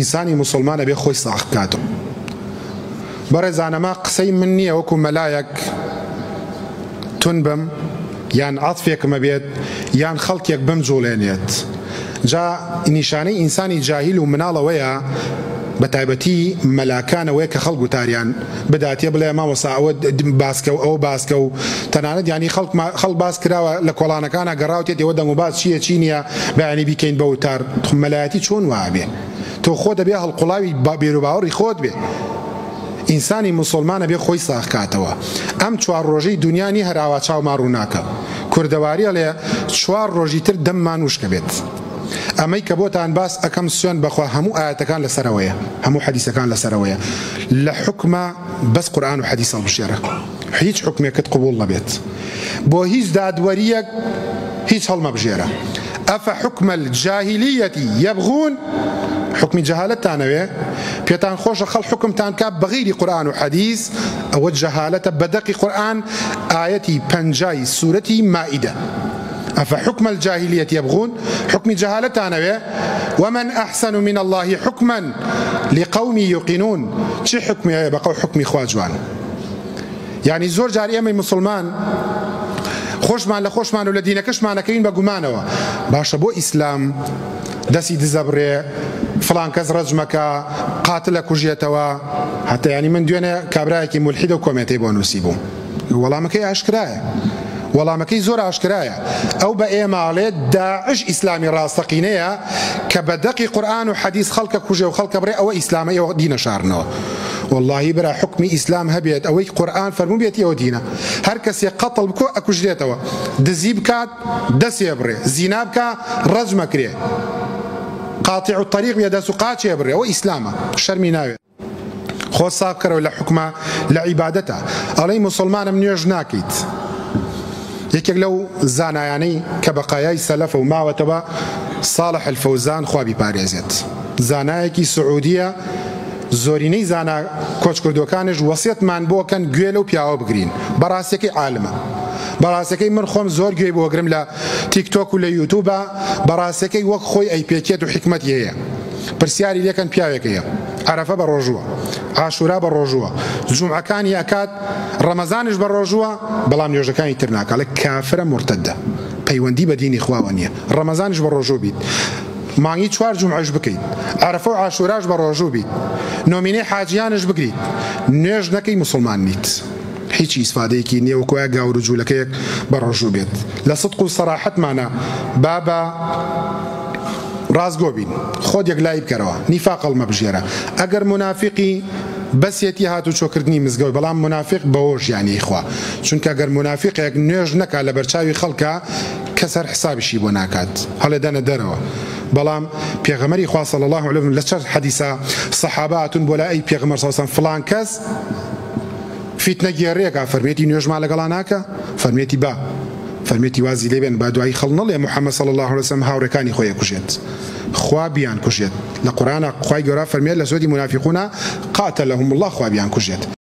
ئینسانی مسلمانە بێ خۆی ساخ بکاتەوە بەڕێزانەما قسەی من نییە وەکو مەلایەک تون بم یان عاتفێکمە بێت یان خەڵکێک بم جوڵێنێت جا نیشانەی ئینسانی جاهیل و مناڵەوەیە بە تایبەتی مەلاکانەوەی کە خەڵک وتاریان بداتێ بڵێ ماوەساوە باسکە و ئەو باسکە و تەنانەت ینی خەڵ باس کراوە لە کۆڵانەکانە گەڕاوتێت ئێوە دەم و باس چییە چی نییە بەینی بیکەین بە وتار مەلایەتی چۆن وابێ تۆ خۆ دەبێ هەڵقوڵاوی بێروباوەڕی خۆت بێ ئینسانی مسلمانە بێ خۆی ساخکاتەوە ئەم چوار ڕۆژەی دنیانی هەراوا چاو ماڕوو ناکە کوردەواریە لێ چوار ڕۆژی تر دەم مانوشکە بێت ئەمەی کە بۆتان باس ئەەکەم سوێن بەخوا هەموو ئاەتەکان لەسەرەوەیە هەموو حەدیسەکان لەسەرەوەیە لە حکمە بەس قورآان و حەدیسە بشێرە هیچ حکمێکت قوبول نەبێت بۆ هیچ دادوەریەک هیچ هەڵمە بژێرە ئەفە حکمە جاهلیەتی یەبغون حكم حکمی تانوية بيتان خوش خل حكم تان كاب بغير قرآن وحديث أو الجهالة بدق قرآن آية بنجاي سورة مائدة أفحكم الجاهلية يبغون حكم جهالة تانوية ومن أحسن من الله حكما لقوم يقنون شي حكم بقوا حكم خواجوان يعني زور جاري أمي مسلمان خۆشمان لە معنا و لە دینەکەشمانەکەین بە گومانەوە باشا بو إسلام دسي دزەبڕێ فلان کەس ڕەجمەکە قاتل لە کوژێتەوە هەتەینی من دوێنێ کابراایەکی ملحید و کۆمێتی بۆ نووسی بوو وەڵامەکەی ئاشکرایە. وەڵامەکەی زۆر ئاشکرایە ئەو بە ئێماڵێت داعش ئیسلامی ڕاستەقینەیە کە بە دەقی قورآن و حەدیث خەڵکە کوژێ و خەڵکە بڕێ ئەوە ئیسلامی ئەوە دینە شارنەوە. واللهی برا حکمی ئیسلام هەبێت ئەوەی قورآن فەرمو بێت ئەوە دینە هەر کەسێ قەتڵ بکۆ ئەکوژێتەوە دزی بکات دەسێ بڕێ زینا بکە ڕەجمەکرێ قاتی و طریق بێ دەست و قاچێ بڕێەوە ئیسلامە شەرمی ناوێت خۆ سابکەرەوە لە حکومە لە عیباەتە ئەڵەی مسلمانم نوێژ ناکەیت. یەکێک لەو زانایانەی کە بەقایای سەلەفە و ماوەتەوە ساڵە هەلفەوزان خوابی پارێزێت. زانایەکی سعودیە زۆرینەی زانە کۆچکردەکانش وەسیەتمان بۆکەن گوێ لەو پیاوە بگرین بەڕاستێکی عالمە. بەڕاستەکەی من خۆم زۆر گوێی بۆگرم لە تیکتۆک و لە یوتوبە بەڕاستەکەی وەک خۆی ئەیپێکێت و حکمت هەیە پرسیاری لەکەن پیاوێکەیە عرەفە بە ڕۆژووە ئاشورا بە ڕۆژووە جومعەکانی ئەکات ڕەمەزانش بە ڕۆژووە بەڵام نوێژەکانی ترناکە لە کافرە مرتدە پەیوەندی بە دینی خواوە نییە ڕەمەزانش بە ڕۆژوو بیت مانگی چوار جمعش بکەیت عرفە و عاشوراش بە ڕۆژوو بیت نۆمینەی حاجیانش بگریت نوێژ نەکەی مسلمان نیت. هیچ ئیسفادەیەکی نییە وکوە گاور جوولەکەیەک بە ڕۆژوو بێت لە سدق و سەراحەتمانە بابە ڕازگۆ بین خۆت یەک لای بکەرەوە نیفاقڵ مەبژێرە ئەگەر منافقی بەسێتی هاتو چۆکردنی مزگەوت بەڵام منافق بەەوە ژیانی خوا چونکە گەر منافقێک نوێژ نەکا لە بەرچاوی خەڵکە کەسەر حسابشی بۆ ناکات هەڵێ دەنە دەرەوە. بەڵام پێغەمەری خواصل الله لە چەر حەدیسا سەحاباتون بۆ لای ئەی پێغمەر ساسان فلان کەس فیت نەگەێڕێکا فەرمێتی نوێژما لەگەڵا ناکە فەرمێتی با فەرمێتی وازی لێبێن با دوایی خەڵ نەڵێ محەممە سەڵ الله لەسم هاوڕەکانی خۆیە کوژێت خوا بیان کوژێت لە قورانە خی گەۆرا فەرمێت لە زۆدی منافقونا قاتە لە هم الله خوا بیان کوژێت